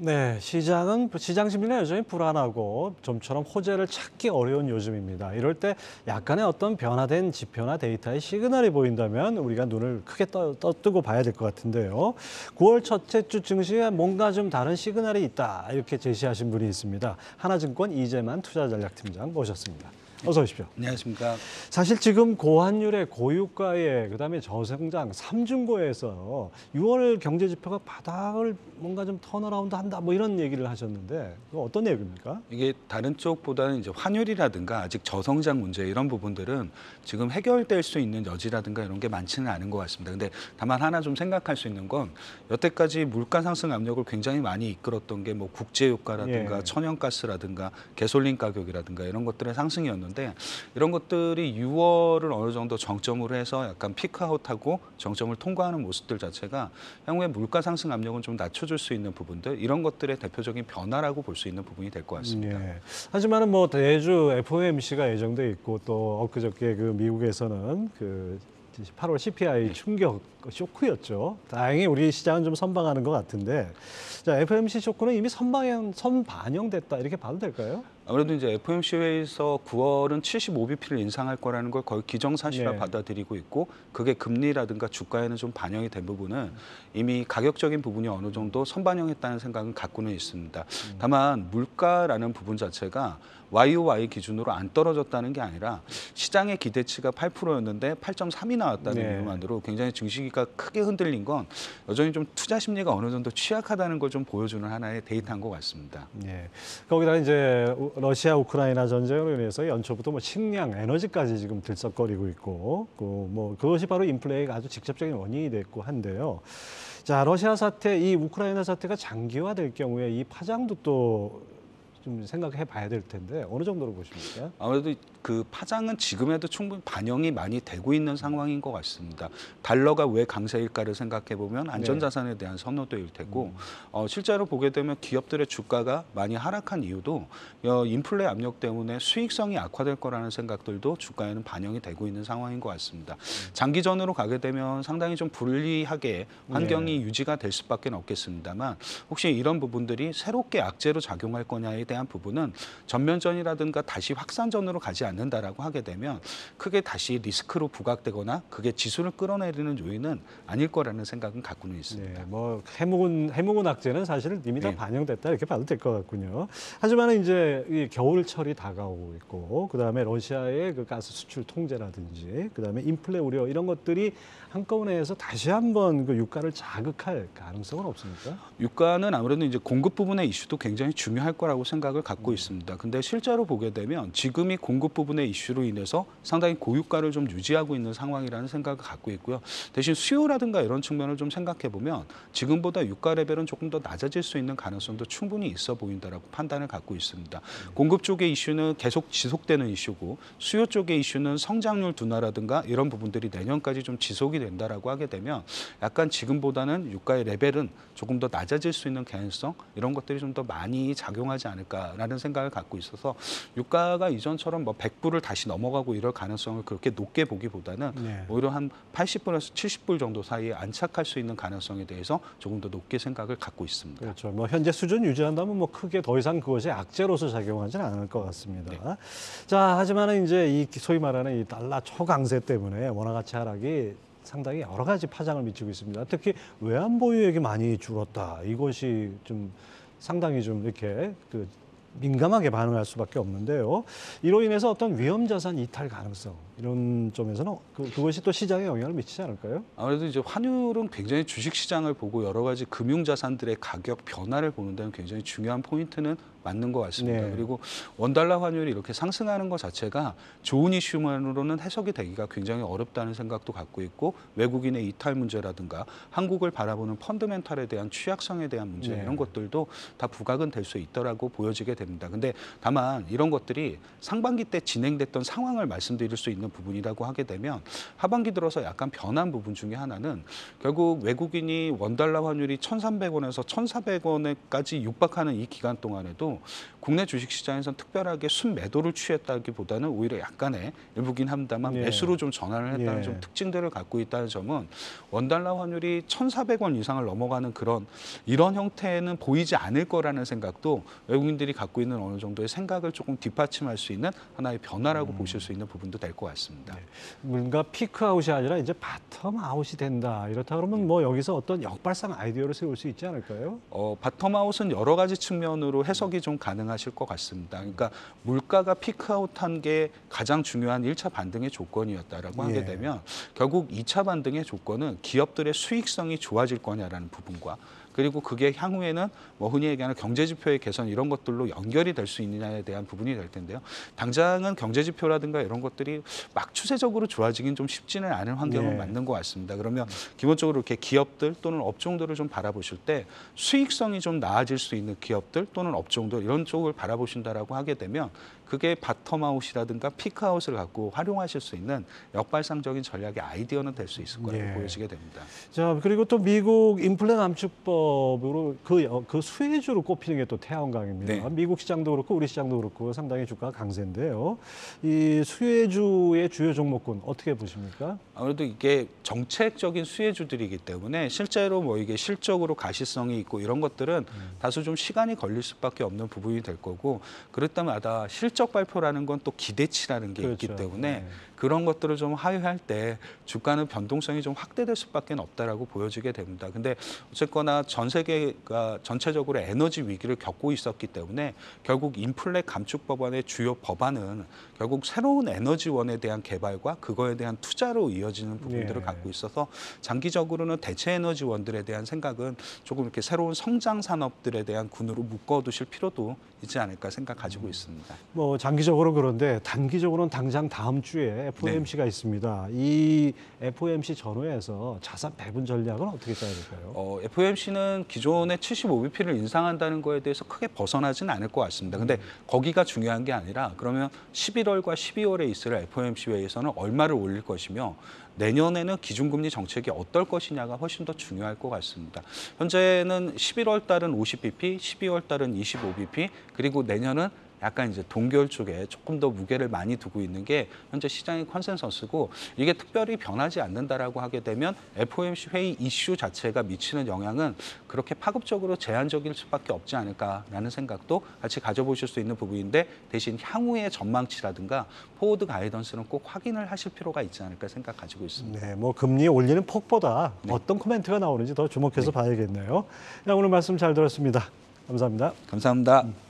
네, 시장은 시장 심리는 여전히 불안하고 좀처럼 호재를 찾기 어려운 요즘입니다. 이럴 때 약간의 어떤 변화된 지표나 데이터의 시그널이 보인다면 우리가 눈을 크게 떠, 떠뜨고 봐야 될 것 같은데요. 9월 첫째 주 증시에 뭔가 좀 다른 시그널이 있다 이렇게 제시하신 분이 있습니다. 하나증권 이재만 투자전략팀장 모셨습니다. 어서 오십시오. 안녕하십니까. 사실 지금 고환율의 고유가에 그다음에 저성장 삼중고에서 6월 경제 지표가 바닥을 뭔가 좀 turnaround 한다 뭐 이런 얘기를 하셨는데 어떤 얘기입니까? 이게 다른 쪽보다는 이제 환율이라든가 아직 저성장 문제 이런 부분들은 지금 해결될 수 있는 여지라든가 이런 게 많지는 않은 것 같습니다. 근데 다만 하나 좀 생각할 수 있는 건 여태까지 물가 상승 압력을 굉장히 많이 이끌었던 게 뭐 국제 유가라든가 예. 천연가스라든가 개솔린 가격이라든가 이런 것들의 상승이었는데 이런 것들이 6월을 어느 정도 정점으로 해서 약간 피크아웃하고 정점을 통과하는 모습들 자체가 향후에 물가 상승 압력은 좀 낮춰줄 수 있는 부분들 이런 것들의 대표적인 변화라고 볼 수 있는 부분이 될 것 같습니다. 예. 하지만은 뭐 대주 FOMC가 예정돼 있고 또 엊그저께 그 미국에서는 그 8월 CPI 충격 쇼크였죠. 다행히 우리 시장은 좀 선방하는 것 같은데, 자 FOMC 쇼크는 이미 선방형 선반영됐다 이렇게 봐도 될까요? 아무래도 이제 FOMC 회의에서 9월은 75bp를 인상할 거라는 걸 거의 기정사실화 네. 받아들이고 있고 그게 금리라든가 주가에는 좀 반영이 된 부분은 이미 가격적인 부분이 어느 정도 선반영했다는 생각은 갖고는 있습니다. 다만 물가라는 부분 자체가 YOY 기준으로 안 떨어졌다는 게 아니라 시장의 기대치가 8%였는데 8.3이 나왔다는 네. 이유만으로 굉장히 증시가 크게 흔들린 건 여전히 좀 투자 심리가 어느 정도 취약하다는 걸 좀 보여주는 하나의 데이터인 것 같습니다. 예. 거기다 이제 우- 러시아 우크라이나 전쟁으로 인해서 연초부터 뭐 식량, 에너지까지 지금 들썩거리고 있고, 그뭐 그것이 바로 인플레이가 아주 직접적인 원인이 됐고 한데요. 자, 러시아 사태, 이 우크라이나 사태가 장기화될 경우에 이 파장도 또 좀 생각해 봐야 될 텐데 어느 정도로 보십니까? 아무래도 그 파장은 지금에도 충분히 반영이 많이 되고 있는 상황인 것 같습니다. 달러가 왜 강세일까를 생각해 보면 안전자산에 대한 선호도일 테고 어, 실제로 보게 되면 기업들의 주가가 많이 하락한 이유도 어, 인플레 압력 때문에 수익성이 악화될 거라는 생각들도 주가에는 반영이 되고 있는 상황인 것 같습니다. 장기전으로 가게 되면 상당히 좀 불리하게 환경이 유지가 될 수밖에 없겠습니다만 혹시 이런 부분들이 새롭게 악재로 작용할 거냐에 대한 부분은 전면전이라든가 다시 확산전으로 가지 않는다라고 하게 되면 크게 다시 리스크로 부각되거나 그게 지수를 끌어내리는 요인은 아닐 거라는 생각은 갖고는 있습니다. 네, 뭐 해묵은 해묵은 악재는 사실 이미 다 네. 반영됐다 이렇게 봐도 될 것 같군요. 하지만 이제 이 겨울철이 다가오고 있고 그다음에 러시아의 그 가스 수출 통제라든지 그다음에 인플레 우려 이런 것들이 한꺼번에 해서 다시 한번 그 유가를 자극할 가능성은 없습니까? 유가는 아무래도 이제 공급 부분의 이슈도 굉장히 중요할 거라고 생각 을 갖고 있습니다. 근데 실제로 보게 되면 지금이 공급 부분의 이슈로 인해서 상당히 고유가를 좀 유지하고 있는 상황이라는 생각을 갖고 있고요. 대신 수요라든가 이런 측면을 좀 생각해 보면 지금보다 유가 레벨은 조금 더 낮아질 수 있는 가능성도 충분히 있어 보인다라고 판단을 갖고 있습니다. 공급 쪽의 이슈는 계속 지속되는 이슈고 수요 쪽의 이슈는 성장률 둔화라든가 이런 부분들이 내년까지 좀 지속이 된다라고 하게 되면 약간 지금보다는 유가의 레벨은 조금 더 낮아질 수 있는 개연성 이런 것들이 좀 더 많이 작용하지 않을까 라는 생각을 갖고 있어서 유가가 이전처럼 뭐 100불을 다시 넘어가고 이럴 가능성을 그렇게 높게 보기보다는 네. 오히려 한 80불에서 70불 정도 사이에 안착할 수 있는 가능성에 대해서 조금 더 높게 생각을 갖고 있습니다. 그렇죠. 뭐 현재 수준 유지한다면 뭐 크게 더 이상 그것이 악재로서 작용하지는 않을 것 같습니다. 자, 하지만은 이제 이 소위 말하는 이 달러 초강세 때문에 원화 가치 하락이 상당히 여러 가지 파장을 미치고 있습니다. 특히 외환 보유액이 많이 줄었다. 이것이 좀 상당히 좀 이렇게 그 민감하게 반응할 수밖에 없는데요. 이로 인해서 어떤 위험 자산 이탈 가능성 이런 점에서는 그, 그것이 또 시장에 영향을 미치지 않을까요? 아무래도 이제 환율은 굉장히 주식 시장을 보고 여러 가지 금융 자산들의 가격 변화를 보는 데는 굉장히 중요한 포인트는 맞는 것 같습니다. 네. 그리고 원달러 환율이 이렇게 상승하는 것 자체가 좋은 이슈만으로는 해석이 되기가 굉장히 어렵다는 생각도 갖고 있고 외국인의 이탈 문제라든가 한국을 바라보는 펀드멘탈에 대한 취약성에 대한 문제 네. 이런 것들도 다 부각은 될 수 있더라고 보여지게 됩니다. 근데 다만 이런 것들이 상반기 때 진행됐던 상황을 말씀드릴 수 있는 부분이라고 하게 되면 하반기 들어서 약간 변한 부분 중에 하나는 결국 외국인이 원달러 환율이 1,300원에서 1,400원에까지 육박하는 이 기간 동안에도 국내 주식시장에서는 특별하게 순매도를 취했다기보다는 오히려 약간의 일부긴 합니다만 예. 매수로 좀 전환을 했다는 예. 좀 특징들을 갖고 있다는 점은 원달러 환율이 1,400원 이상을 넘어가는 그런 이런 형태는 보이지 않을 거라는 생각도 외국인들이 갖고 있는 어느 정도의 생각을 조금 뒷받침할 수 있는 하나의 변화라고 보실 수 있는 부분도 될 것 같습니다. 뭔가 peak out이 아니라 이제 bottom out이 된다. 이렇다 그러면 뭐 여기서 어떤 역발상 아이디어를 세울 수 있지 않을까요? 어, bottom out은 여러 가지 측면으로 해석이 좀 가능하 실 것 같습니다. 그러니까 물가가 피크아웃한 게 가장 중요한 일차 반등의 조건이었다라고 하게 예. 되면 결국 이차 반등의 조건은 기업들의 수익성이 좋아질 거냐라는 부분과 그리고 그게 향후에는 뭐 흔히 얘기하는 경제 지표의 개선 이런 것들로 연결이 될 수 있느냐에 대한 부분이 될 텐데요. 당장은 경제 지표라든가 이런 것들이 막 추세적으로 좋아지긴 좀 쉽지는 않은 환경은 예. 맞는 것 같습니다. 그러면 기본적으로 이렇게 기업들 또는 업종들을 좀 바라보실 때 수익성이 좀 나아질 수 있는 기업들 또는 업종들 이런 쪽을 바라보신다라고 하게 되면 그게 bottom out이라든가 peak out을 갖고 활용하실 수 있는 역발상적인 전략의 아이디어는 될 수 있을 거라고 예. 보여지게 됩니다. 자 그리고 또 미국 인플레 감축법 으로 그, 여- 그 수혜주로 꼽히는 게 또 태양광입니다. 네. 미국 시장도 그렇고 우리 시장도 그렇고 상당히 주가 강세인데요. 이 수혜주의 주요 종목군 어떻게 보십니까? 아무래도 이게 정책적인 수혜주들이기 때문에 실제로 뭐 이게 실적으로 가시성이 있고 이런 것들은 다소 좀 시간이 걸릴 수밖에 없는 부분이 될 거고 그럴 때마다 실적 발표라는 건 또 기대치라는 게 있기 그렇죠. 때문에 네. 그런 것들을 좀 하회할 때 주가는 변동성이 좀 확대될 수밖에 없다라고 보여지게 됩니다. 근데 어쨌거나 전 세계가 전체적으로 에너지 위기를 겪고 있었기 때문에 결국 인플레 감축 법안의 주요 법안은 결국 새로운 에너지원에 대한 개발과 그거에 대한 투자로 이어지는 부분들을 예. 갖고 있어서 장기적으로는 대체 에너지원들에 대한 생각은 조금 이렇게 새로운 성장 산업들에 대한 군으로 묶어두실 필요도 있지 않을까 생각 가지고 있습니다. 뭐 장기적으로 그런데 단기적으로는 당장 다음 주에 FOMC가 네. 있습니다. 이 FOMC 전후에서 자산 배분 전략은 어떻게 짜야 될까요? 어, FOMC는 기존의 75bp를 인상한다는 거에 대해서 크게 벗어나지는 않을 것 같습니다. 근데 거기가 중요한 게 아니라 그러면 11월과 12월에 있을 FOMC 회의에서는 얼마를 올릴 것이며 내년에는 기준금리 정책이 어떨 것이냐가 훨씬 더 중요할 것 같습니다. 현재는 11월 달은 50bp, 12월 달은 25bp, 그리고 내년은 약간 이제 동결 쪽에 조금 더 무게를 많이 두고 있는 게 현재 시장의 컨센서스고 이게 특별히 변하지 않는다라고 하게 되면 FOMC 회의 이슈 자체가 미치는 영향은 그렇게 파급적으로 제한적일 수밖에 없지 않을까라는 생각도 같이 가져보실 수 있는 부분인데 대신 향후의 전망치라든가 forward guidance는 꼭 확인을 하실 필요가 있지 않을까 생각 가지고 있습니다. 네, 뭐 금리 올리는 폭보다 네. 어떤 코멘트가 나오는지 더 주목해서 봐야겠네요. 야, 오늘 말씀 잘 들었습니다. 감사합니다. 감사합니다.